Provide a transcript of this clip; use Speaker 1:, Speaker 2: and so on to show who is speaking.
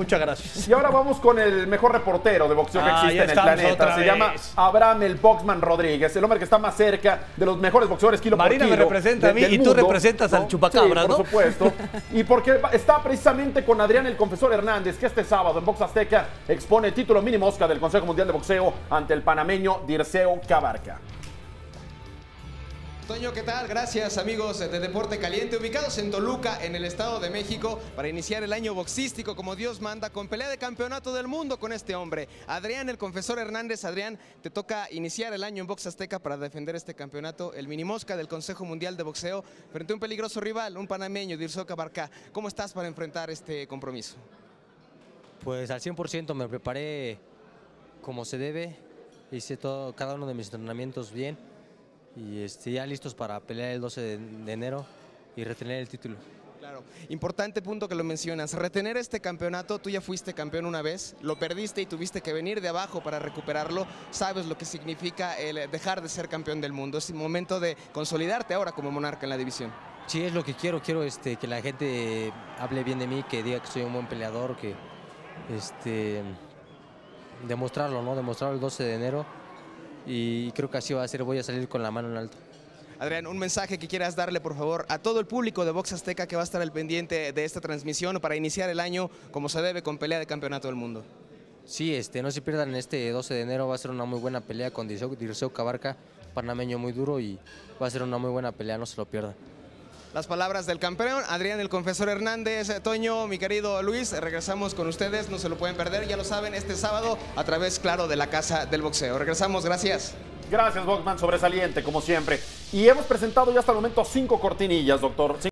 Speaker 1: Muchas gracias.
Speaker 2: Y ahora vamos con el mejor reportero de boxeo que
Speaker 1: Ah,
Speaker 2: existe en el planeta. Se
Speaker 1: vez.
Speaker 2: llama Abraham el Boxman Rodríguez, el hombre que está más cerca de los mejores boxeadores kilo
Speaker 1: Marina
Speaker 2: por
Speaker 1: me representa a mí y tú representas al chupacabra,
Speaker 2: sí,
Speaker 1: ¿no?
Speaker 2: por supuesto. y porque está precisamente con Adrián el Confesor Hernández, que este sábado en Box Azteca expone el título mini mosca del Consejo Mundial de Boxeo ante el panameño Dirceo Cabarca.
Speaker 3: Toño, ¿qué tal? Gracias amigos de Deporte Caliente, ubicados en Toluca, en el Estado de México, para iniciar el año boxístico como Dios manda, con pelea de campeonato del mundo con este hombre. Adrián, el confesor Hernández. Adrián, te toca iniciar el año en Box Azteca para defender este campeonato, el mini mosca del Consejo Mundial de Boxeo, frente a un peligroso rival, un panameño, Dirceo Cabarca. ¿Cómo estás para enfrentar este compromiso?
Speaker 4: Pues al 100% me preparé como se debe, hice todo, cada uno de mis entrenamientos bien y este, ya listos para pelear el 12 de, de enero y retener el título.
Speaker 3: Claro, importante punto que lo mencionas. Retener este campeonato, tú ya fuiste campeón una vez, lo perdiste y tuviste que venir de abajo para recuperarlo. Sabes lo que significa el dejar de ser campeón del mundo. Es el momento de consolidarte ahora como monarca en la división.
Speaker 4: Sí, es lo que quiero, quiero este, que la gente hable bien de mí, que diga que soy un buen peleador, que este, demostrarlo, ¿no? Demostrarlo el 12 de enero y creo que así va a ser, voy a salir con la mano en alto.
Speaker 3: Adrián, un mensaje que quieras darle, por favor, a todo el público de Box Azteca que va a estar al pendiente de esta transmisión para iniciar el año como se debe con pelea de campeonato del mundo.
Speaker 4: Sí, este, no se pierdan este 12 de enero, va a ser una muy buena pelea con Dirceu, Cabarca, panameño muy duro y va a ser una muy buena pelea, no se lo pierdan.
Speaker 3: Las palabras del campeón, Adrián el Confesor Hernández, Toño, mi querido Luis, regresamos con ustedes, no se lo pueden perder, ya lo saben, este sábado a través, claro, de la Casa del Boxeo. Regresamos, gracias.
Speaker 2: Gracias, Boxman, sobresaliente, como siempre. Y hemos presentado ya hasta el momento cinco cortinillas, doctor.